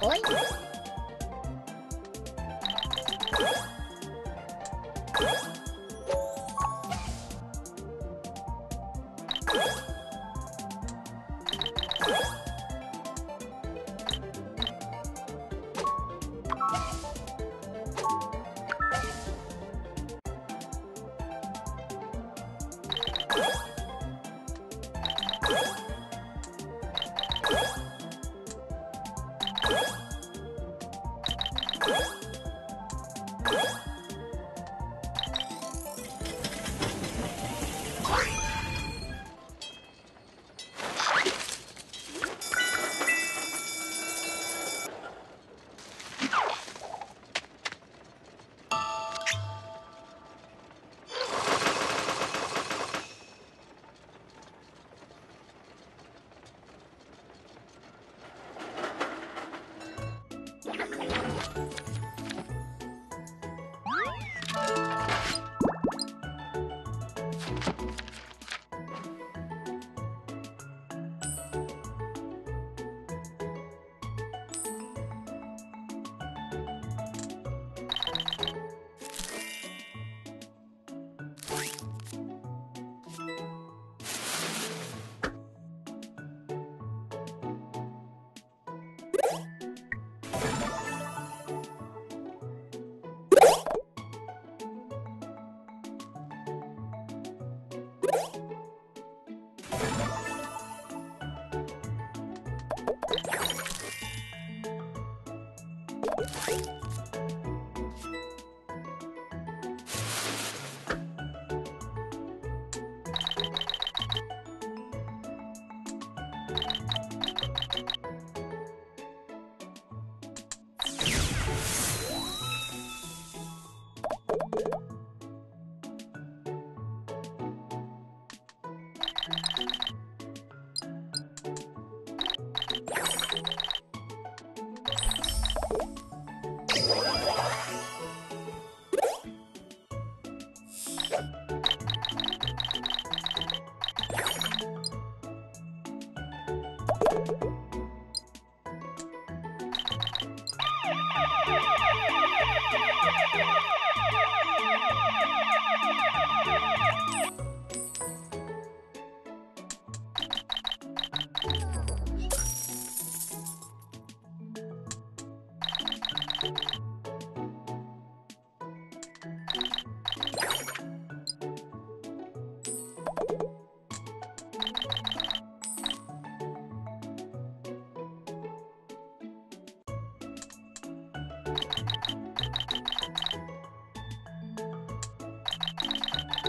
Oi? えっ?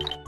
you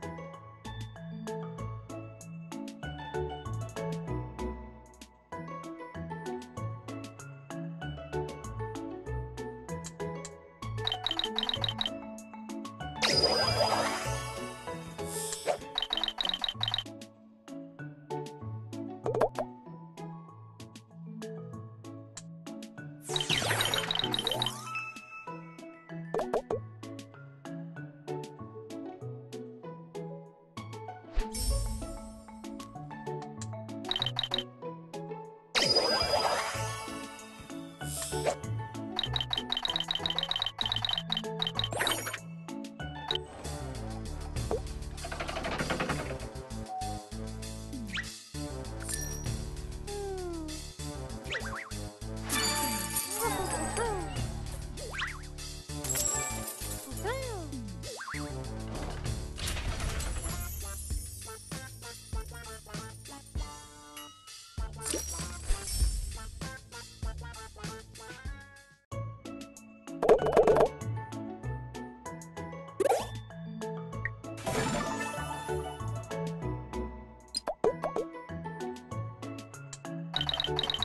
you you